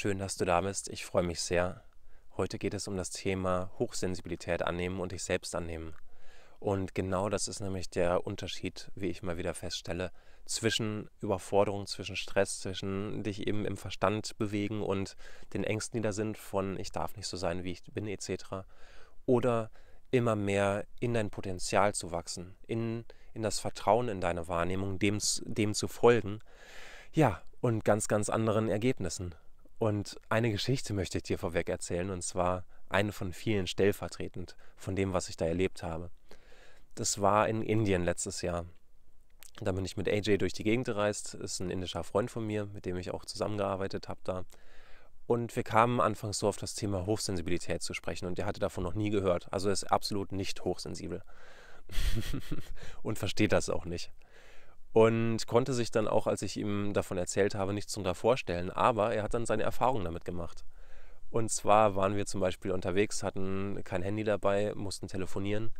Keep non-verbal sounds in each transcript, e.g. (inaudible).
Schön, dass du da bist. Ich freue mich sehr. Heute geht es um das Thema Hochsensibilität annehmen und dich selbst annehmen. Und genau das ist nämlich der Unterschied, wie ich mal wieder feststelle, zwischen Überforderung, zwischen Stress, zwischen dich eben im Verstand bewegen und den Ängsten, die da sind, von ich darf nicht so sein, wie ich bin, etc. Oder immer mehr in dein Potenzial zu wachsen, in, in das Vertrauen in deine Wahrnehmung, dem, dem zu folgen. Ja, und ganz, ganz anderen Ergebnissen. Und eine Geschichte möchte ich dir vorweg erzählen, und zwar eine von vielen stellvertretend von dem, was ich da erlebt habe. Das war in Indien letztes Jahr. Da bin ich mit AJ durch die Gegend gereist. Ist ein indischer Freund von mir, mit dem ich auch zusammengearbeitet habe da. Und wir kamen anfangs so auf das Thema Hochsensibilität zu sprechen und der hatte davon noch nie gehört. Also er ist absolut nicht hochsensibel (laughs) und versteht das auch nicht. Und konnte sich dann auch, als ich ihm davon erzählt habe, nichts darunter vorstellen. Aber er hat dann seine Erfahrungen damit gemacht. Und zwar waren wir zum Beispiel unterwegs, hatten kein Handy dabei, mussten telefonieren.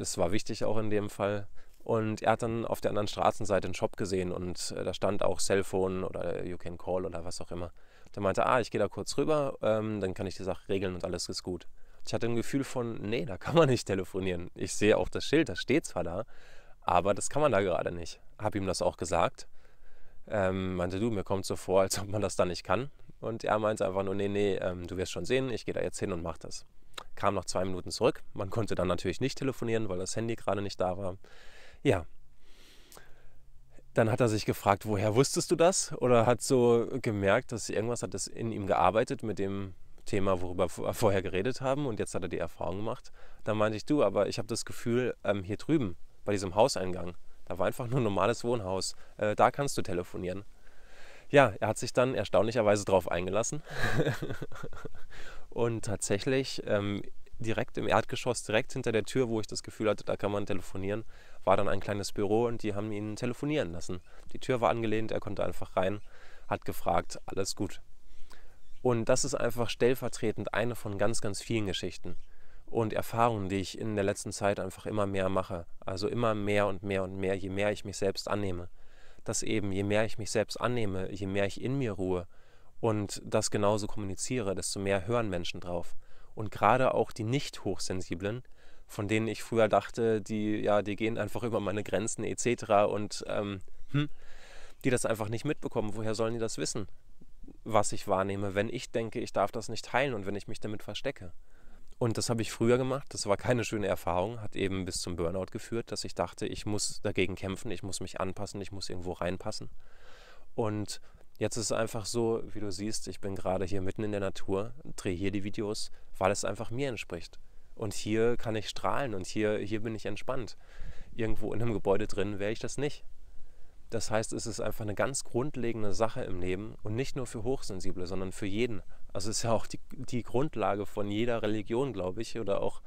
Es war wichtig auch in dem Fall. Und er hat dann auf der anderen Straßenseite einen Shop gesehen und äh, da stand auch Cellphone oder You Can Call oder was auch immer. Der meinte, ah, ich gehe da kurz rüber, ähm, dann kann ich die Sache regeln und alles ist gut. Ich hatte ein Gefühl von, nee, da kann man nicht telefonieren. Ich sehe auch das Schild, das steht zwar da, aber das kann man da gerade nicht. Hab ihm das auch gesagt. Ähm, meinte, du, mir kommt so vor, als ob man das da nicht kann. Und er meinte einfach nur, nee, nee, ähm, du wirst schon sehen, ich gehe da jetzt hin und mach das. Kam noch zwei Minuten zurück. Man konnte dann natürlich nicht telefonieren, weil das Handy gerade nicht da war. Ja. Dann hat er sich gefragt, woher wusstest du das? Oder hat so gemerkt, dass irgendwas hat das in ihm gearbeitet mit dem Thema, worüber wir vorher geredet haben. Und jetzt hat er die Erfahrung gemacht. Dann meinte ich, du, aber ich habe das Gefühl, ähm, hier drüben, bei diesem Hauseingang, da war einfach nur ein normales Wohnhaus. Äh, da kannst du telefonieren. Ja, er hat sich dann erstaunlicherweise darauf eingelassen. (laughs) und tatsächlich ähm, direkt im Erdgeschoss, direkt hinter der Tür, wo ich das Gefühl hatte, da kann man telefonieren, war dann ein kleines Büro und die haben ihn telefonieren lassen. Die Tür war angelehnt, er konnte einfach rein, hat gefragt, alles gut. Und das ist einfach stellvertretend eine von ganz, ganz vielen Geschichten und Erfahrungen, die ich in der letzten Zeit einfach immer mehr mache. Also immer mehr und mehr und mehr, je mehr ich mich selbst annehme. Dass eben, je mehr ich mich selbst annehme, je mehr ich in mir ruhe und das genauso kommuniziere, desto mehr hören Menschen drauf. Und gerade auch die nicht hochsensiblen, von denen ich früher dachte, die, ja, die gehen einfach über meine Grenzen etc. und ähm, hm, die das einfach nicht mitbekommen. Woher sollen die das wissen, was ich wahrnehme, wenn ich denke, ich darf das nicht teilen und wenn ich mich damit verstecke? Und das habe ich früher gemacht. Das war keine schöne Erfahrung, hat eben bis zum Burnout geführt, dass ich dachte, ich muss dagegen kämpfen, ich muss mich anpassen, ich muss irgendwo reinpassen. Und Jetzt ist es einfach so, wie du siehst, ich bin gerade hier mitten in der Natur, drehe hier die Videos, weil es einfach mir entspricht. Und hier kann ich strahlen und hier, hier bin ich entspannt. Irgendwo in einem Gebäude drin wäre ich das nicht. Das heißt, es ist einfach eine ganz grundlegende Sache im Leben und nicht nur für Hochsensible, sondern für jeden. Also ist ja auch die, die Grundlage von jeder Religion, glaube ich, oder auch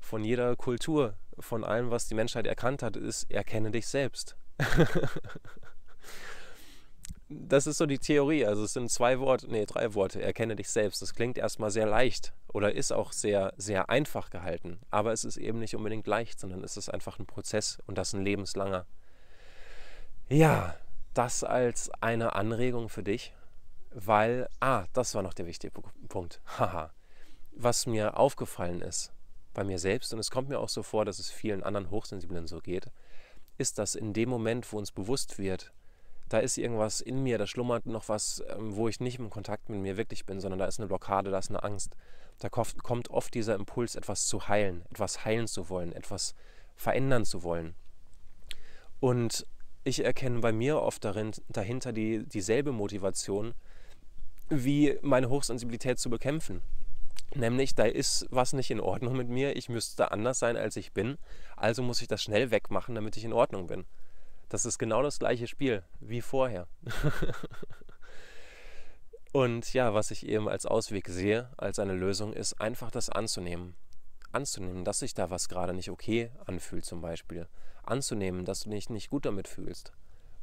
von jeder Kultur, von allem, was die Menschheit erkannt hat, ist, erkenne dich selbst. (laughs) das ist so die Theorie. Also es sind zwei Worte, nee, drei Worte. Erkenne dich selbst. Das klingt erstmal sehr leicht oder ist auch sehr, sehr einfach gehalten. Aber es ist eben nicht unbedingt leicht, sondern es ist einfach ein Prozess und das ein lebenslanger. Ja, das als eine Anregung für dich, weil, ah, das war noch der wichtige Punkt. (laughs) Haha. Was mir aufgefallen ist bei mir selbst, und es kommt mir auch so vor, dass es vielen anderen Hochsensiblen so geht, ist, dass in dem Moment, wo uns bewusst wird, da ist irgendwas in mir, da schlummert noch was, ähm, wo ich nicht im Kontakt mit mir wirklich bin, sondern da ist eine Blockade, da ist eine Angst. Da kommt oft dieser Impuls, etwas zu heilen, etwas heilen zu wollen, etwas verändern zu wollen. Und ich erkenne bei mir oft darin, dahinter die, dieselbe Motivation, wie meine Hochsensibilität zu bekämpfen. Nämlich, da ist was nicht in Ordnung mit mir, ich müsste anders sein, als ich bin, also muss ich das schnell wegmachen, damit ich in Ordnung bin. Das ist genau das gleiche Spiel wie vorher. (laughs) Und ja, was ich eben als Ausweg sehe, als eine Lösung, ist einfach das anzunehmen. Anzunehmen, dass sich da was gerade nicht okay anfühlt zum Beispiel. Anzunehmen, dass du dich nicht gut damit fühlst.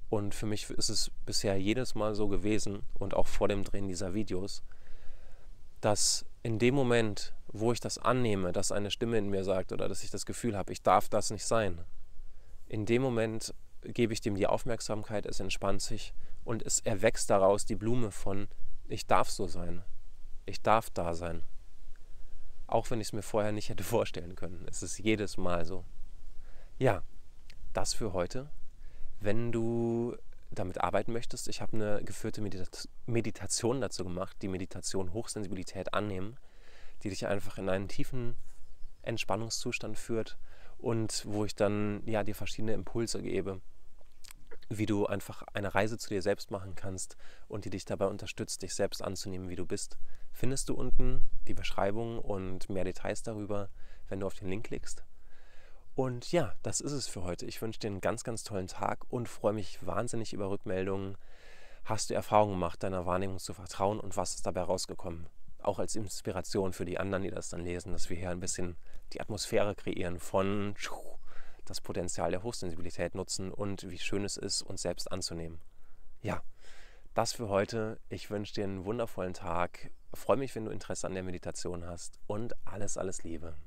Und für mich ist es bisher jedes Mal so gewesen und auch vor dem Drehen dieser Videos, dass in dem Moment, wo ich das annehme, dass eine Stimme in mir sagt oder dass ich das Gefühl habe, ich darf das nicht sein, in dem Moment gebe ich dem die Aufmerksamkeit, es entspannt sich und es erwächst daraus die Blume von Ich darf so sein. Ich darf da sein. Auch wenn ich es mir vorher nicht (laughs) hätte vorstellen können. Es ist jedes Mal so. Ja, das für heute. Wenn du damit arbeiten möchtest, ich habe eine geführte Meditation dazu gemacht, die Meditation Hochsensibilität annehmen, die dich einfach in einen tiefen Entspannungszustand führt und wo ich dann ja dir verschiedene Impulse gebe, wie du einfach eine Reise zu dir selbst machen kannst und die dich dabei unterstützt, dich selbst anzunehmen, wie du bist, findest du unten die Beschreibung und mehr Details darüber, wenn du auf den Link klickst. Und ja, das ist es für heute. Ich wünsche dir einen ganz, ganz tollen Tag und freue mich wahnsinnig über Rückmeldungen. Hast du Erfahrungen gemacht, deiner Wahrnehmung zu vertrauen und was ist dabei rausgekommen? Auch als Inspiration für die anderen, die das dann lesen, dass wir hier ein bisschen die Atmosphäre kreieren von das Potenzial der Hochsensibilität nutzen und wie schön es ist, uns selbst anzunehmen. Ja, das für heute. Ich wünsche dir einen wundervollen Tag. freue mich, wenn du Interesse an der Meditation hast und alles, alles Liebe.